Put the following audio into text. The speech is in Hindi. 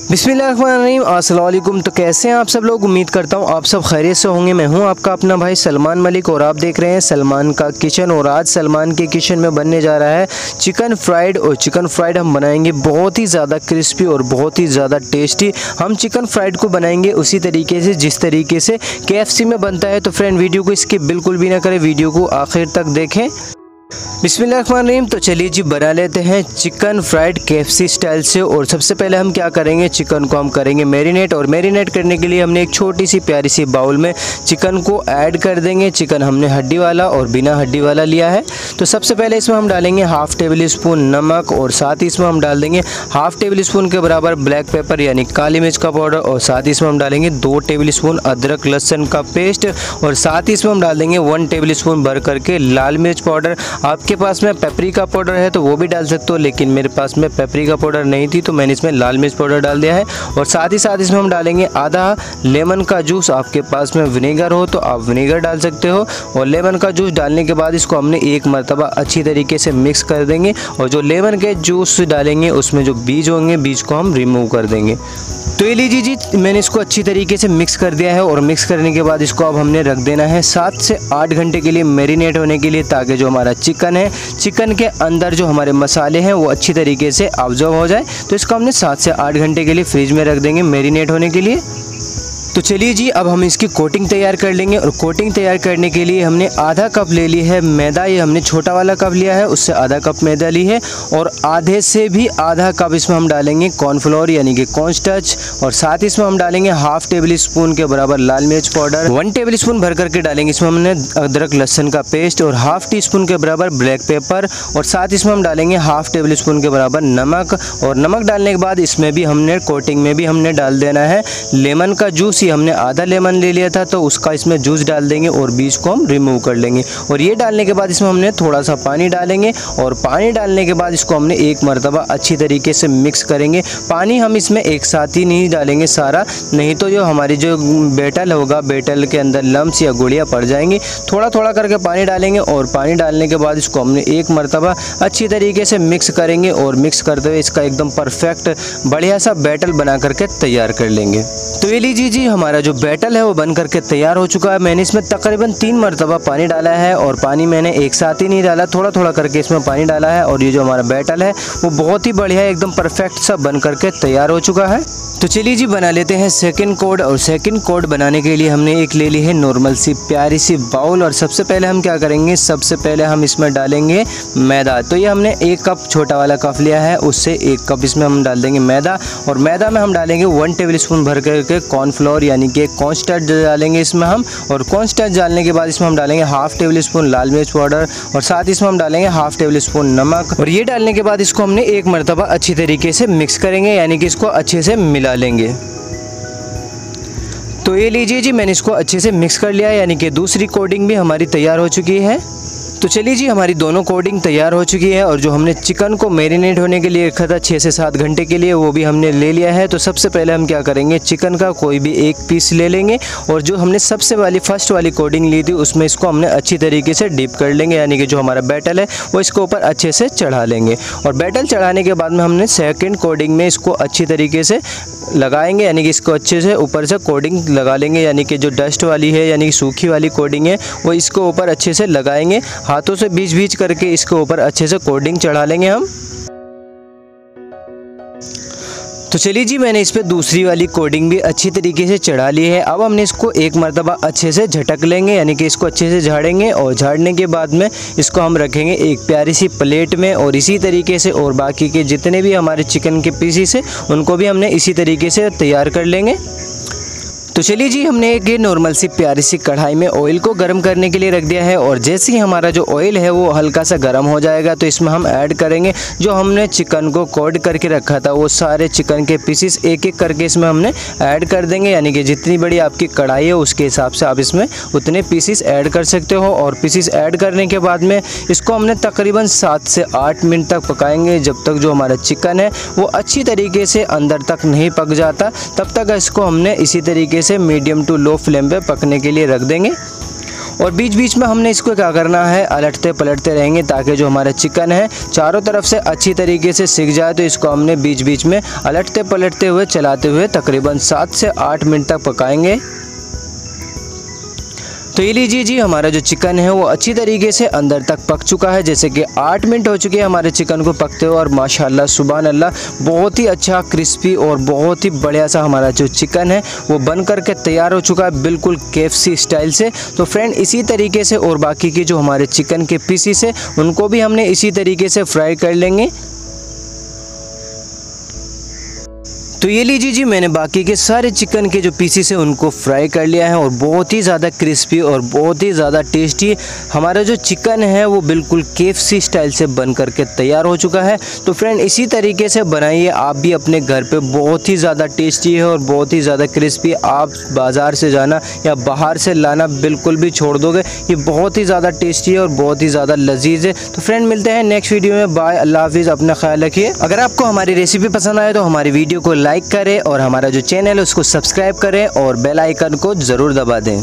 बिस्मिल्लाहिर्रहमानिर्रहीम। अस्सलाम तो कैसे हैं आप सब लोग? उम्मीद करता हूँ आप सब खैरियत से होंगे। मैं हूँ आपका अपना भाई सलमान मलिक और आप देख रहे हैं सलमान का किचन। और आज सलमान के किचन में बनने जा रहा है चिकन फ्राइड। और चिकन फ्राइड हम बनाएँगे बहुत ही ज़्यादा क्रिस्पी और बहुत ही ज़्यादा टेस्टी। हम चिकन फ्राइड को बनाएँगे उसी तरीके से, जिस तरीके से के में बनता है। तो फ्रेंड, वीडियो को इसके बिल्कुल भी ना करें। वीडियो को आखिर तक देखें। बिस्मिल्लाहिर्रहमानिर्रहीम तो चलिए जी बना लेते हैं चिकन फ्राइड केएफसी स्टाइल से। और सबसे पहले हम क्या करेंगे? चिकन को हम करेंगे मैरिनेट। और मैरिनेट करने के लिए हमने एक छोटी सी प्यारी सी बाउल में चिकन को ऐड कर देंगे। चिकन हमने हड्डी वाला और बिना हड्डी वाला लिया है। तो सबसे पहले इसमें हम डालेंगे हाफ़ टेबल स्पून नमक और साथ ही इसमें हम डाल देंगे हाफ़ टेबल स्पून के बराबर ब्लैक पेपर, यानी काली मिर्च का पाउडर। और साथ ही इसमें हम डालेंगे दो टेबल स्पून अदरक लहसन का पेस्ट। और साथ ही इसमें हम डाल देंगे वन टेबल स्पून भर करके लाल मिर्च पाउडर। आपके पास में पेपरिका पाउडर है तो वो भी डाल सकते हो, लेकिन मेरे पास में पेपरिका पाउडर नहीं थी तो मैंने इसमें लाल मिर्च पाउडर डाल दिया है। और साथ ही साथ इसमें हम डालेंगे आधा लेमन का जूस आपके पास में विनेगर हो तो आप विनेगर डाल सकते हो। और लेमन का जूस डालने के बाद इसको हमने एक मरतबा अच्छी तरीके से मिक्स कर देंगे। और जो लेमन के जूस डालेंगे, उसमें जो बीज होंगे, बीज को हम रिमूव कर देंगे। तो ये लीजिए जी, मैंने इसको अच्छी तरीके से मिक्स कर दिया है और मिक्स करने के बाद इसको अब हमने रख देना है सात से आठ घंटे के लिए मेरीनेट होने के लिए ताकि जो हमारा चिकन है चिकन के अंदर जो हमारे मसाले हैं वो अच्छी तरीके से ऑब्ज़र्व हो जाए। तो इसको हमने सात से आठ घंटे के लिए फ्रिज में रख देंगे मेरीनेट होने के लिए। तो चलिए जी, अब हम इसकी कोटिंग तैयार कर लेंगे और कोटिंग तैयार करने के लिए हमने आधा कप ले ली है मैदा। ये हमने छोटा वाला कप लिया है, उससे आधा कप मैदा ली है और आधे से भी आधा कप इसमें हम डालेंगे कॉर्नफ्लोर यानी कि कॉन्स्टच और साथ इसमें हम डालेंगे हाफ़ टेबल स्पून के बराबर लाल मिर्च पाउडर। वन टेबल स्पून भर करके डालेंगे इसमें हमने अदरक, लहसन का पेस्ट और हाफ़ टी स्पून के बराबर ब्लैक पेपर और साथ इसमें हम डालेंगे हाफ़ टेबल स्पून के बराबर नमक। और नमक डालने के बाद इसमें भी हमने कोटिंग में भी हमने डाल देना है। लेमन का जूस हमने आधा लेमन ले लिया था तो उसका इसमें जूस डाल देंगे और बीज को हम रिमूव कर लेंगे। और ये डालने के बाद इसमें हमने थोड़ा सा पानी डालेंगे और पानी डालने के बाद इसको हमने एक मरतबा अच्छी तरीके से मिक्स करेंगे। पानी हम इसमें एक साथ ही नहीं डालेंगे सारा, नहीं तो जो हमारी जो बेटल होगा, बेटल के अंदर लम्स या गुड़िया पड़ जाएँगी। थोड़ा थोड़ा करके पानी डालेंगे और पानी डालने के बाद इसको हमने एक मरतबा अच्छी तरीके से मिक्स करेंगे और मिक्स करते हुए इसका एकदम परफेक्ट बढ़िया सा बैटल बना करके तैयार कर लेंगे। तो ये लीजिए जी हमारा जो बैटल है वो बन करके तैयार हो चुका है। मैंने इसमें तकरीबन तीन मरतबा पानी डाला है और पानी मैंने एक साथ ही नहीं डाला थोड़ा थोड़ा करके इसमें पानी डाला है और ये जो हमारा बैटल है, वो बहुत ही बढ़िया, एकदम परफेक्ट सा बन करके तैयार हो चुका है। तो चलिए जी, बना लेते हैं सेकंड कोड और सेकंड कोड बनाने के लिए हमने एक ले ली है नॉर्मल सी, प्यारी सी बाउल और सबसे पहले हम क्या करेंगे? सबसे पहले हम इसमें डालेंगे मैदा। तो ये हमने एक कप छोटा वाला कप लिया है, उससे एक कप इसमें हम डाल देंगे मैदा और मैदा में हम डालेंगे वन टेबल स्पून भर करके कॉर्नफ्लोर यानी कि कॉन्स्टर्ट डालेंगे इसमें हम, और कॉन्स्टर्ट डालने के बाद इसमें हम डालेंगे हाफ़ टेबल स्पून लाल मिर्च पाउडर, और साथ इसमें हम डालेंगे हाफ़ टेबल स्पून नमक, और ये डालने के बाद इसको हमने एक मरतबा अच्छी तरीके से मिक्स करेंगे, यानी कि इसको अच्छे से मिला लेंगे। तो ये लीजिए जी, मैंने इसको अच्छे से मिक्स कर लिया यानी कि दूसरी कोडिंग भी हमारी तैयार हो चुकी है। तो चलिए जी, हमारी दोनों कोडिंग तैयार हो चुकी है और जो हमने चिकन को मैरिनेट होने के लिए रखा था छः से सात घंटे के लिए, वो भी हमने ले लिया है। तो सबसे पहले हम क्या करेंगे, चिकन का कोई भी एक पीस ले लेंगे और जो हमने सबसे वाली, फ़र्स्ट वाली कोडिंग ली थी, उसमें इसको हमने अच्छी तरीके से डिप कर लेंगे, यानी कि जो हमारा बैटल है, वो इसको ऊपर अच्छे से चढ़ा लेंगे। और बैटल चढ़ाने के बाद में हमने सेकेंड कोडिंग में इसको अच्छी तरीके से लगाएँगे, यानी कि इसको अच्छे से ऊपर से कोडिंग लगा लेंगे, यानी कि जो डस्ट वाली है, यानी कि सूखी वाली कोडिंग है, वो इसको ऊपर अच्छे से लगाएँगे। हाथों से बीच बीच करके इसके ऊपर अच्छे से कोडिंग चढ़ा लेंगे हम। तो चलिए जी, मैंने इस पर दूसरी वाली कोडिंग भी अच्छी तरीके से चढ़ा ली है। अब हमने इसको एक मरतबा अच्छे से झटक लेंगे, यानी कि इसको अच्छे से झाड़ेंगे और झाड़ने के बाद में इसको हम रखेंगे एक प्यारी सी प्लेट में और इसी तरीके से और बाकी के जितने भी हमारे चिकन के पीसीस है, उनको भी हमने इसी तरीके से तैयार कर लेंगे। तो चलिए जी, हमने एक नॉर्मल सी प्यारी सी कढ़ाई में ऑयल को गर्म करने के लिए रख दिया है और जैसे ही हमारा जो ऑयल है वो हल्का सा गर्म हो जाएगा तो इसमें हम ऐड करेंगे जो हमने चिकन को कोड करके रखा था। वो सारे चिकन के पीसीस एक एक करके इसमें हमने ऐड कर देंगे। यानी कि जितनी बड़ी आपकी कढ़ाई है, उसके हिसाब से आप इसमें उतने पीसीस ऐड कर सकते हो और पीसीस ऐड करने के बाद में इसको हमने तकरीबन सात से आठ मिनट तक पकाएँगे। जब तक जो हमारा चिकन है, वो अच्छी तरीके से अंदर तक नहीं पक जाता, तब तक इसको हमने इसी तरीके से मीडियम टू लो फ्लेम पे पकने के लिए रख देंगे। और बीच बीच में हमने इसको क्या करना है अलटते पलटते रहेंगे ताकि जो हमारा चिकन है, चारों तरफ़ से अच्छी तरीके से सीख जाए तो इसको हमने बीच बीच में अलटते पलटते हुए, चलाते हुए तकरीबन सात से आठ मिनट तक पकाएँगे। तो ये लीजिए जी, हमारा जो चिकन है वो अच्छी तरीके से अंदर तक पक चुका है। जैसे कि आठ मिनट हो चुके हैं हमारे चिकन को पकते हुए और माशाल्लाह सुबह अल्लाह बहुत ही अच्छा क्रिस्पी और बहुत ही बढ़िया सा हमारा जो चिकन है, वो बन करके तैयार हो चुका है बिल्कुल केफसी स्टाइल से। तो फ्रेंड, इसी तरीके से और बाकी की जो हमारे चिकन के पीसीस है, उनको भी हमने इसी तरीके से फ्राई कर लेंगे। तो ये लीजिए जी, मैंने बाकी के सारे चिकन के जो पीसीस है, उनको फ्राई कर लिया है और बहुत ही ज़्यादा क्रिस्पी और बहुत ही ज़्यादा टेस्टी हमारा जो चिकन है, वो बिल्कुल केफसी स्टाइल से बन करके तैयार हो चुका है। तो फ्रेंड इसी तरीके से बनाइए। आप भी अपने घर पे बहुत ही ज़्यादा टेस्टी है और बहुत ही ज़्यादा क्रिस्पी आप बाज़ार से जाना या बाहर से लाना बिल्कुल भी छोड़ दोगे। ये बहुत ही ज़्यादा टेस्टी है और बहुत ही ज़्यादा लजीज है। तो फ्रेंड मिलते हैं नेक्स्ट वीडियो में। बाय अल्लाह हाफिज़। अपना ख्याल रखिए। अगर आपको हमारी रेसिपी पसंद आए तो हमारी वीडियो को लाइक करें और हमारा जो चैनल है उसको सब्सक्राइब करें और बेल आइकन को ज़रूर दबा दें।